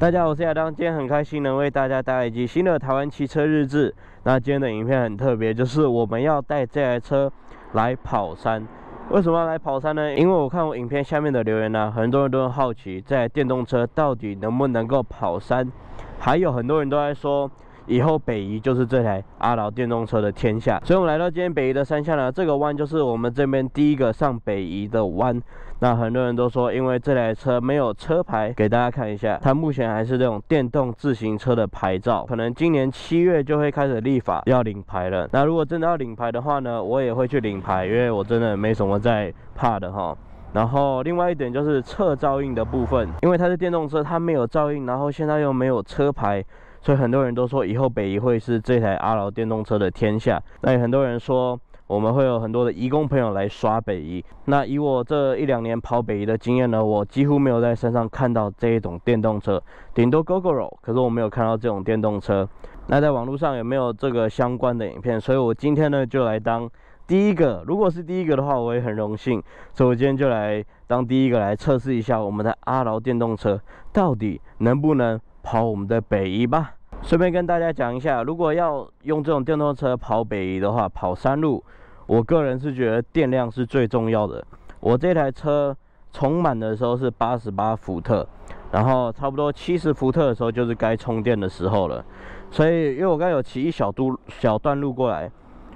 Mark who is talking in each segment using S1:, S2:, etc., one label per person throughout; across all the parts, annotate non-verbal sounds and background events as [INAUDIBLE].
S1: 大家好，我是亚当，今天很开心能为大家带来一集新的台湾汽车日志。那今天的影片很特别，就是我们要带这台车来跑山。为什么要来跑山呢？因为我看我影片下面的留言呢，很多人都很好奇，这台电动车到底能不能够跑山，还有很多人都在说。以后北宜就是这台阿劳电动车的天下，所以我们来到今天北宜的山下呢，这个弯就是我们这边第一个上北宜的弯。那很多人都说，因为这台车没有车牌，给大家看一下，它目前还是这种电动自行车的牌照，可能今年七月就会开始立法要领牌了。那如果真的要领牌的话呢，我也会去领牌，因为我真的没什么在怕的哈。然后另外一点就是测噪音的部分，因为它是电动车，它没有噪音，然后现在又没有车牌。所以很多人都说以后北移会是这台阿劳电动车的天下。那也很多人说我们会有很多的移工朋友来刷北移。那以我这一两年跑北移的经验呢，我几乎没有在山上看到这一种电动车，顶多 GoGoRo，可是我没有看到这种电动车。那在网络上有没有这个相关的影片？所以我今天呢就来当第一个。如果是第一个的话，我也很荣幸。所以我今天就来当第一个来测试一下我们的阿劳电动车到底能不能。跑我们的北宜吧，顺便跟大家讲一下，如果要用这种电动车跑北宜的话，跑山路，我个人是觉得电量是最重要的。我这台车充满的时候是八十八伏特，然后差不多七十伏特的时候就是该充电的时候了。所以，因为我刚有骑一小度小段路过来，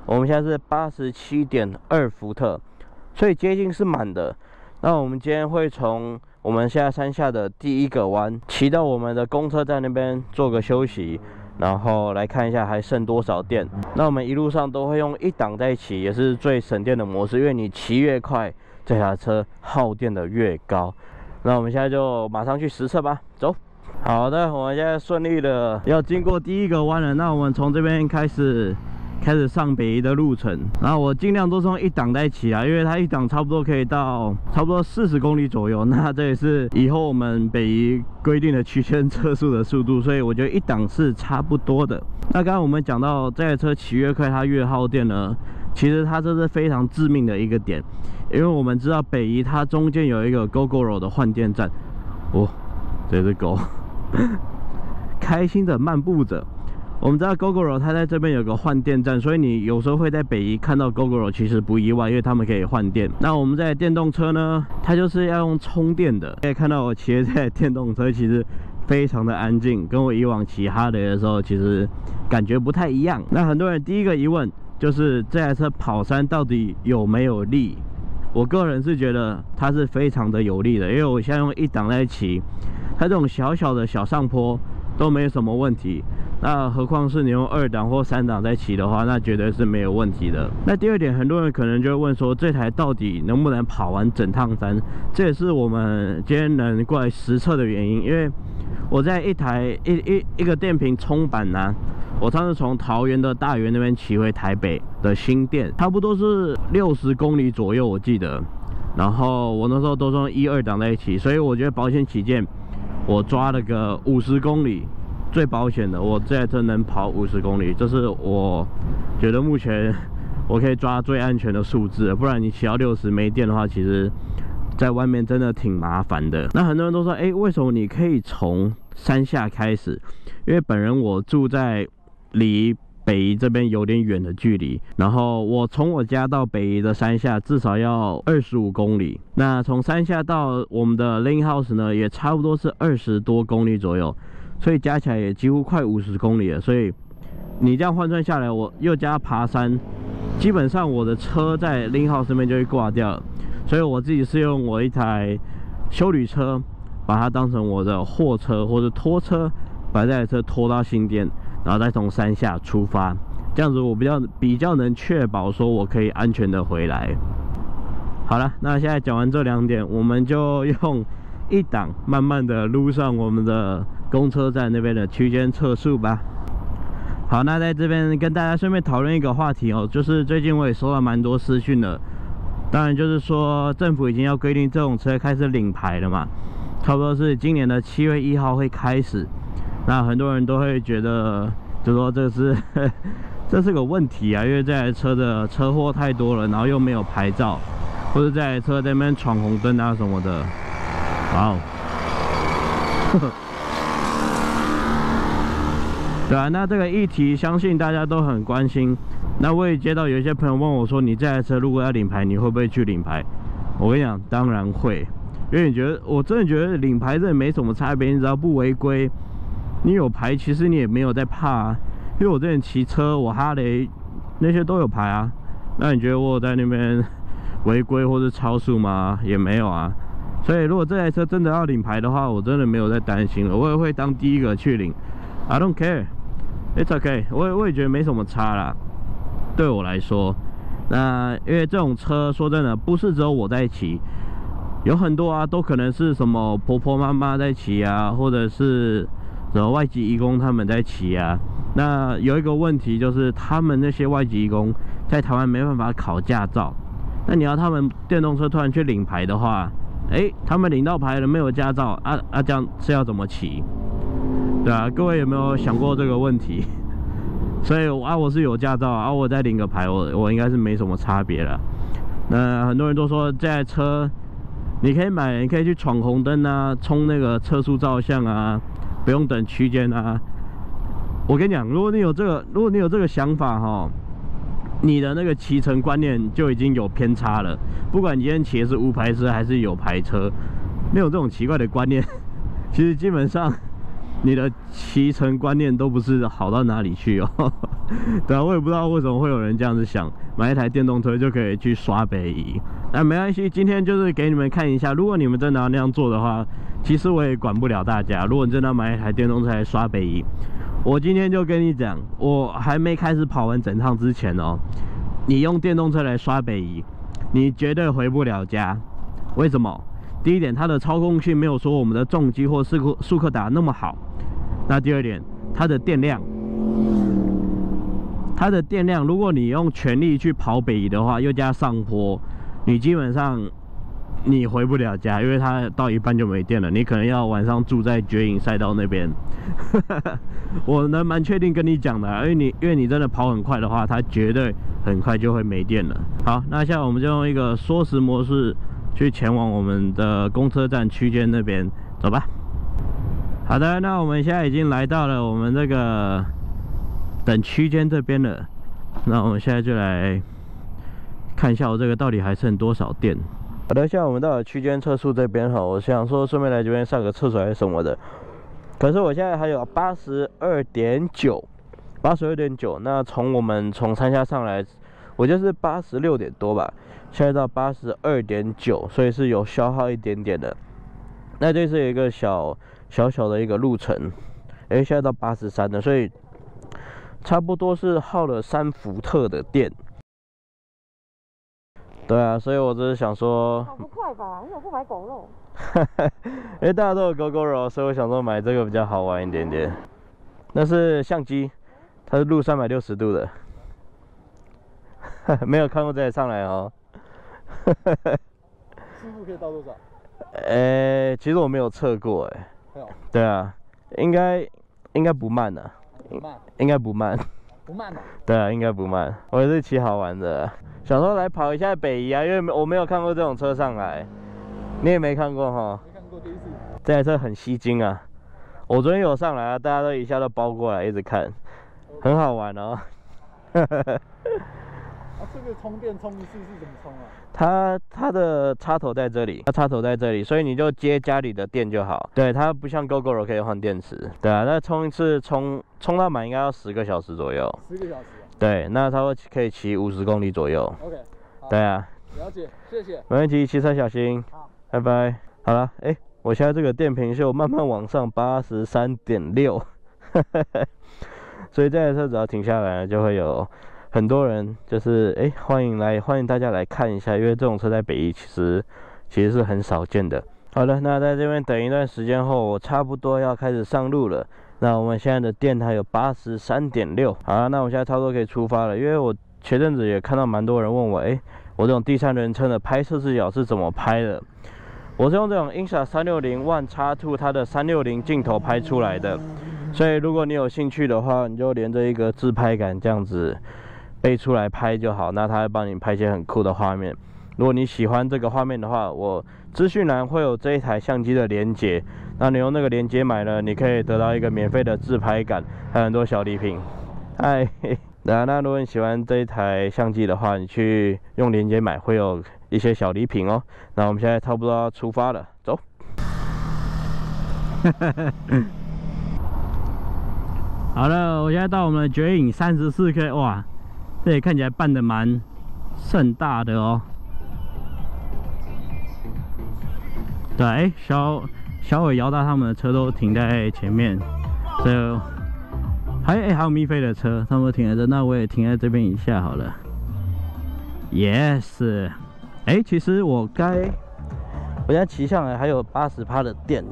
S1: 我们现在是八十七点二伏特，所以接近是满的。那我们今天会从我们现在山下的第一个弯，骑到我们的公车站那边做个休息，然后来看一下还剩多少电。那我们一路上都会用一档在骑，也是最省电的模式，因为你骑越快，这台车耗电的越高。那我们现在就马上去实测吧，走。好的，我们现在顺利的要经过第一个弯了，那我们从这边开始。开始上北移的路程，然后我尽量都从一档在骑啊，因为它一档差不多可以到差不多四十公里左右，[LAUGHS] 那这也是以后我们北移规定的区间测速的速度，所以我觉得一档是差不多的。那刚刚我们讲到这台车骑越快，它越耗电呢，其实它这是非常致命的一个点，因为我们知道北移它中间有一个 GoGoRo 的换电站，哦，这只狗 [LAUGHS] 开心的漫步着。我们知道 GoGoRo 它在这边有个换电站，所以你有时候会在北宜看到 GoGoRo，其实不意外，因为他们可以换电。那我们在电动车呢，它就是要用充电的。可以看到我骑的这台电动车其实非常的安静，跟我以往骑哈雷的时候其实感觉不太一样。那很多人第一个疑问就是这台车跑山到底有没有力？我个人是觉得它是非常的有力的，因为我现在用一档在骑，它这种小小的小上坡都没有什么问题。那何况是你用二档或三档在骑的话，那绝对是没有问题的。那第二点，很多人可能就会问说，这台到底能不能跑完整趟山？这也是我们今天能过来实测的原因。因为我在一台一一一个电瓶充板呢，我上次从桃园的大园那边骑回台北的新店，差不多是六十公里左右，我记得。然后我那时候都用一二档在一起，所以我觉得保险起见，我抓了个五十公里。最保险的，我这台车能跑五十公里，这是我觉得目前我可以抓最安全的数字。不然你骑到六十没电的话，其实在外面真的挺麻烦的。那很多人都说，哎，为什么你可以从山下开始？因为本人我住在离北宜这边有点远的距离，然后我从我家到北宜的山下至少要二十五公里。那从山下到我们的 Lane House 呢，也差不多是二十多公里左右。所以加起来也几乎快五十公里了，所以你这样换算下来，我又加爬山，基本上我的车在零号身边就会挂掉。所以我自己是用我一台修旅车，把它当成我的货车或者拖车，把这台车拖到新店，然后再从山下出发，这样子我比较比较能确保说我可以安全的回来。好了，那现在讲完这两点，我们就用。一档，慢慢的撸上我们的公车站那边的区间测速吧。好，那在这边跟大家顺便讨论一个话题哦，就是最近我也收到蛮多私讯的。当然就是说政府已经要规定这种车开始领牌了嘛，差不多是今年的七月一号会开始。那很多人都会觉得，就说这是 [LAUGHS] 这是个问题啊，因为这台车的车祸太多了，然后又没有牌照，或者这台车在那边闯红灯啊什么的。哇哦！对啊，那这个议题相信大家都很关心。那我也接到有一些朋友问我说：“你这台车如果要领牌，你会不会去领牌？”我跟你讲，当然会，因为你觉得我真的觉得领牌真的没什么差别，你只要不违规，你有牌，其实你也没有在怕啊。因为我之前骑车，我哈雷那些都有牌啊。那你觉得我在那边违规或者超速吗？也没有啊。所以如果这台车真的要领牌的话，我真的没有在担心了，我也会当第一个去领。I don't care, it's okay。我也我也觉得没什么差啦，对我来说。那因为这种车，说真的，不是只有我在骑，有很多啊，都可能是什么婆婆妈妈在骑啊，或者是什么外籍义工他们在骑啊。那有一个问题就是，他们那些外籍义工在台湾没办法考驾照，那你要他们电动车突然去领牌的话，哎，他们领到牌了没有驾照啊啊，这样是要怎么骑？对啊，各位有没有想过这个问题？[LAUGHS] 所以啊，我是有驾照啊，我再领个牌，我我应该是没什么差别了。那很多人都说这台车你可以买，你可以去闯红灯啊，冲那个车速照相啊，不用等区间啊。我跟你讲，如果你有这个，如果你有这个想法哈，你的那个骑乘观念就已经有偏差了。不管你今天骑的是无牌车还是有牌车，没有这种奇怪的观念，[LAUGHS] 其实基本上。你的骑乘观念都不是好到哪里去哦，[LAUGHS] 对啊，我也不知道为什么会有人这样子想，买一台电动车就可以去刷北移。那没关系，今天就是给你们看一下，如果你们真的要那样做的话，其实我也管不了大家。如果你真的要买一台电动车来刷北移，我今天就跟你讲，我还没开始跑完整趟之前哦，你用电动车来刷北移，你绝对回不了家。为什么？第一点，它的操控性没有说我们的重机或速克速克达那么好。那第二点，它的电量，它的电量，如果你用全力去跑北移的话，又加上坡，你基本上你回不了家，因为它到一半就没电了。你可能要晚上住在绝影赛道那边。[LAUGHS] 我能蛮确定跟你讲的，因为你因为你真的跑很快的话，它绝对很快就会没电了。好，那现在我们就用一个缩时模式。去前往我们的公车站区间那边，走吧。好的，那我们现在已经来到了我们这个等区间这边了。那我们现在就来看一下我这个到底还剩多少电。好的，现在我们到了区间测速这边哈，我想说顺便来这边上个厕所还是什么的。可是我现在还有八十二点九，八十二点九。那从我们从山下上来，我就是八十六点多吧。现在到八十二点九，所以是有消耗一点点的。那这是一个小小小的一个路程，哎，现在到八十三了，所以差不多是耗了三伏特的电。对啊，所以我只是想说，
S2: 跑不快吧？为什么不买狗肉？[LAUGHS]
S1: 因为大家都有狗狗肉，所以我想说买这个比较好玩一点点。那是相机，它是录三百六十度的，[LAUGHS] 没有看过再上来哦。
S3: 速度可以到多少？
S1: 呃，其实我没有测过，哎。对啊，应该应该不慢的。
S3: 不慢。
S1: 应该不慢。
S3: 不慢的。[LAUGHS]
S1: 对啊，应该不慢。我也是骑好玩的，想说来跑一下北移啊，因为我没有看过这种车上来。你也没看过
S3: 哈？没看过第一次。
S1: 这台车很吸睛啊！我昨天有上来啊，大家都一下都包过来一直看，很好玩哦。[LAUGHS]
S3: 这个充电充一次是怎么充啊？
S1: 它它的插头在这里，它插头在这里，所以你就接家里的电就好。对，它不像 GoGo 可以换电池。对啊，那充一次充充到满应该要十个小时左右。
S3: 十个小时。
S1: 对，那它会可以骑五十公里左右。
S3: OK。
S1: 对啊。
S3: 了解，谢谢。
S1: 没问题，骑车小心。
S3: 好，
S1: 拜拜。好了，哎，我现在这个电瓶就慢慢往上，八十三点六。[LAUGHS] 所以这台车只要停下来，就会有。很多人就是哎，欢迎来，欢迎大家来看一下，因为这种车在北宜其实其实是很少见的。好的，那在这边等一段时间后，我差不多要开始上路了。那我们现在的电台有八十三点六。好，那我现在差不多可以出发了。因为我前阵子也看到蛮多人问我，哎，我这种第三人称的拍摄视角是怎么拍的？我是用这种 Insta 三六零 One X Two 它的三六零镜头拍出来的。所以如果你有兴趣的话，你就连着一个自拍杆这样子。背出来拍就好，那他会帮你拍一些很酷的画面。如果你喜欢这个画面的话，我资讯栏会有这一台相机的连接，那你用那个连接买呢，你可以得到一个免费的自拍杆，还有很多小礼品。嗨，[LAUGHS] 那那如果你喜欢这一台相机的话，你去用链接买，会有一些小礼品哦。那我们现在差不多要出发了，走。[LAUGHS] 好了，我现在到我们的绝影三十四 K，哇，这里看起来办的蛮盛大的哦。对，小小伟、姚大他们的车都停在前面，所以还哎还有咪菲的车，他们停在这，那我也停在这边一下好了。Yes，哎，其实我该，我现在骑上来还有八十趴的电。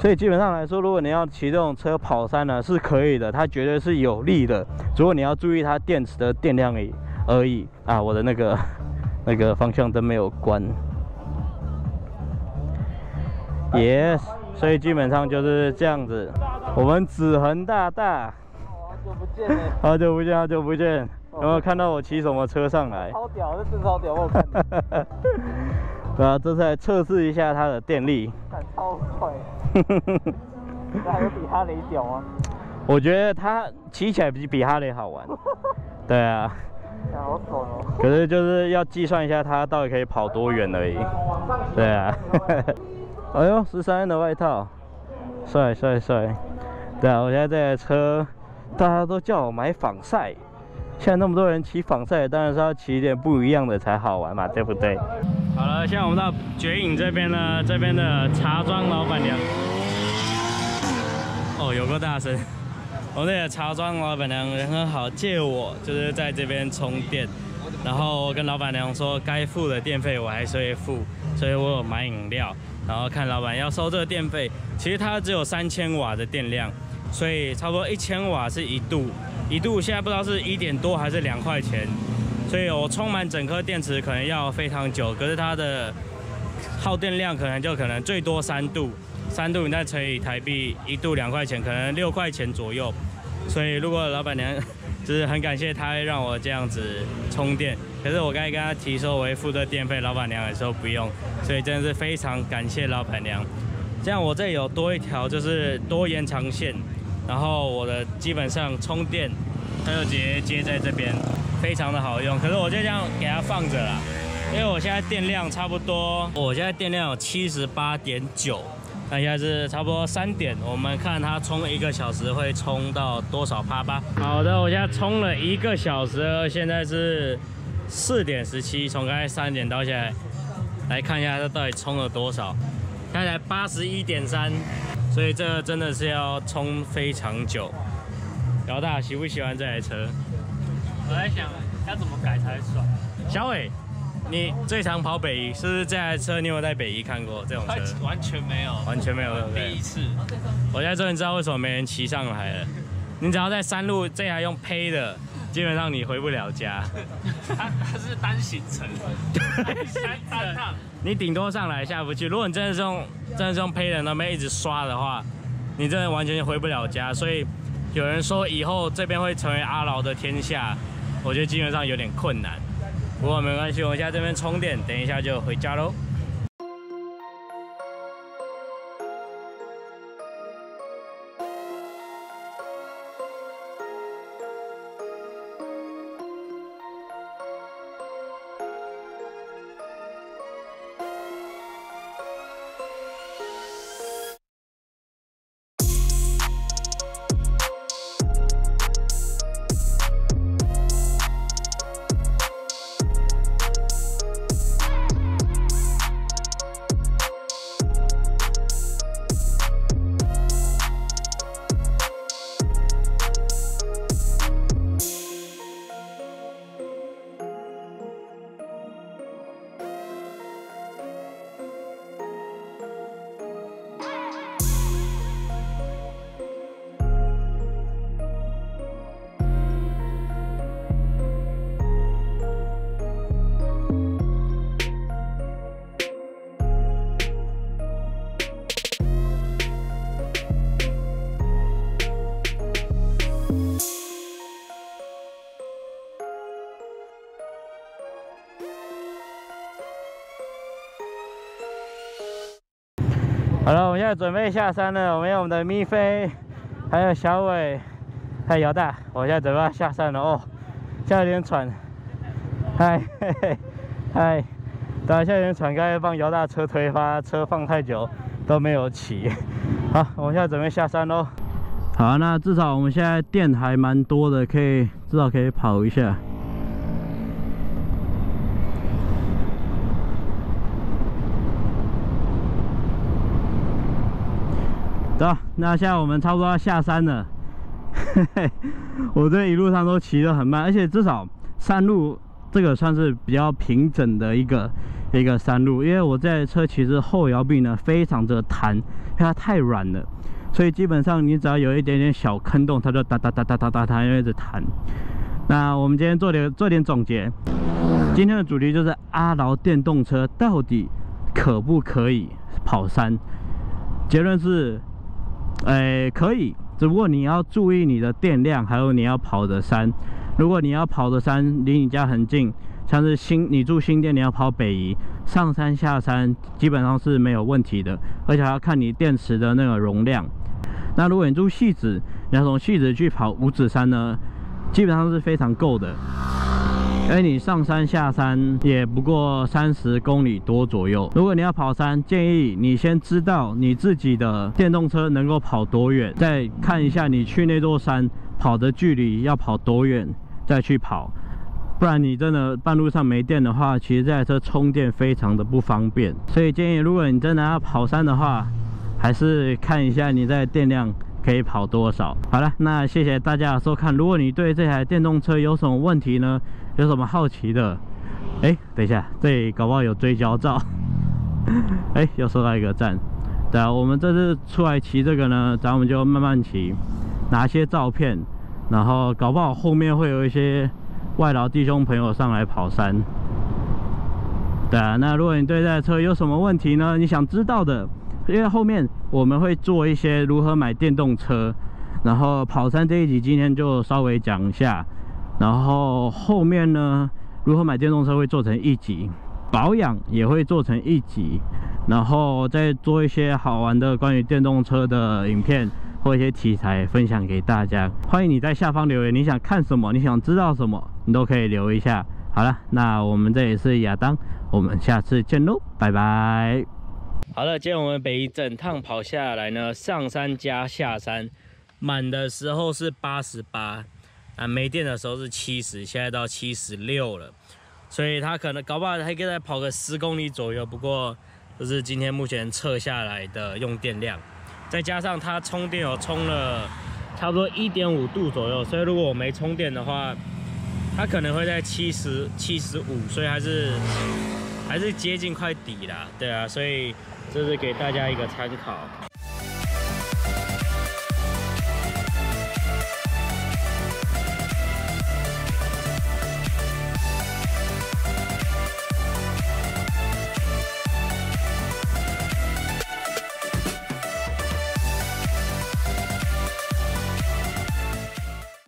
S1: 所以基本上来说，如果你要骑这种车跑山呢，是可以的，它绝对是有利的。如果你要注意它电池的电量而已而已啊，我的那个 [LAUGHS] 那个方向灯没有关。Yes，所以基本上就是这样子。我们子恒大大，
S3: 好久不见！
S1: 好久不见，好久不见。有没有看到我骑什么车上来？
S3: 超屌，这真超屌，我有看到。[LAUGHS]
S1: 对啊，这是来测试一下它的电力。
S3: 看超快。那还有比哈雷屌啊？
S1: 我觉得它骑起来比比哈雷好玩。[LAUGHS] 对啊。
S3: 好爽哦！
S1: 可是就是要计算一下它到底可以跑多远而已。对啊。[LAUGHS] 哎呦，十三的外套，帅帅帅！对啊，我现在这台车，大家都叫我买仿赛。现在那么多人骑仿赛，当然是要骑一点不一样的才好玩嘛，对不对？好了，现在我们到绝影这边呢，这边的茶庄老板娘，哦，有个大声。我那个茶庄老板娘人很好，借我就是在这边充电，然后跟老板娘说该付的电费我还是会付，所以我有买饮料，然后看老板要收这个电费，其实它只有三千瓦的电量，所以差不多一千瓦是一度，一度现在不知道是一点多还是两块钱。所以我充满整颗电池可能要非常久，可是它的耗电量可能就可能最多三度，三度你再乘以台币一度两块钱，可能六块钱左右。所以如果老板娘就是很感谢她让我这样子充电，可是我刚才跟她提说我会付这电费，老板娘也说不用，所以真的是非常感谢老板娘。这样我这里有多一条就是多延长线，然后我的基本上充电它就直接接在这边。非常的好用，可是我就这样给它放着了，因为我现在电量差不多，我现在电量有七十八点九，那现在是差不多三点，我们看它充一个小时会充到多少趴吧。好的，我现在充了一个小时，现在是四点十七，从刚才三点到现在，来看一下它到底充了多少，看起来八十一点三，所以这真的是要充非常久。老大喜不喜欢这台车？
S4: 我在想要怎么改才爽。
S1: 小伟，你最常跑北宜，是不是这台车？你有在北宜看过这种车？
S4: 完全没有，
S1: 完全没有，对不对？
S4: 第一次。
S1: 我现在终于知道为什么没人骑上来了。你只要在山路这台用胚的，基本上你回不了家。
S4: 它它是单行程，[LAUGHS] 趟，
S1: 你顶多上来下不去。如果你真的是用真的是用胚的那边一直刷的话，你真的完全回不了家。所以有人说以后这边会成为阿劳的天下。我觉得基本上有点困难，不过没关系，我现在这边充电，等一下就回家喽。现在准备下山了。我们有我们的咪飞，还有小伟，还有姚大。我现在准备要下山了哦，现在有点喘。嗨，嘿嘿，嗨，等下现在有点喘，刚才帮姚大车推发，车放太久都没有起。[LAUGHS] 好，我们现在准备下山喽。好，那至少我们现在电还蛮多的，可以至少可以跑一下。走，那现在我们差不多要下山了。嘿嘿，我这一路上都骑得很慢，而且至少山路这个算是比较平整的一个一个山路，因为我这台车其实后摇臂呢非常的弹，因为它太软了，所以基本上你只要有一点点小坑洞，它就哒哒哒哒哒哒它就一直弹。那我们今天做点做点总结，今天的主题就是阿劳电动车到底可不可以跑山？结论是。哎，可以，只不过你要注意你的电量，还有你要跑的山。如果你要跑的山离你家很近，像是新你住新店，你要跑北宜，上山下山基本上是没有问题的，而且还要看你电池的那个容量。那如果你住戏子，你要从戏子去跑五指山呢，基本上是非常够的。哎，你上山下山也不过三十公里多左右。如果你要跑山，建议你先知道你自己的电动车能够跑多远，再看一下你去那座山跑的距离要跑多远，再去跑。不然你真的半路上没电的话，其实这台车充电非常的不方便。所以建议，如果你真的要跑山的话，还是看一下你在电量可以跑多少。好了，那谢谢大家的收看。如果你对这台电动车有什么问题呢？有什么好奇的？哎，等一下，这里搞不好有追焦照。[LAUGHS] 哎，又收到一个赞。对啊，我们这次出来骑这个呢，咱们就慢慢骑，拿些照片，然后搞不好后面会有一些外劳弟兄朋友上来跑山。对啊，那如果你对这台车有什么问题呢？你想知道的，因为后面我们会做一些如何买电动车，然后跑山这一集今天就稍微讲一下。然后后面呢，如何买电动车会做成一集，保养也会做成一集，然后再做一些好玩的关于电动车的影片或一些题材分享给大家。欢迎你在下方留言，你想看什么，你想知道什么，你都可以留一下。好了，那我们这里是亚当，我们下次见喽，拜拜。好了，今天我们北一整趟跑下来呢，上山加下山，满的时候是八十八。啊，没电的时候是七十，现在到七十六了，所以他可能搞不好还可以再跑个十公里左右。不过，这是今天目前测下来的用电量，再加上它充电有充了差不多一点五度左右，所以如果我没充电的话，它可能会在七十七十五，所以还是还是接近快底啦。对啊，所以这是给大家一个参考。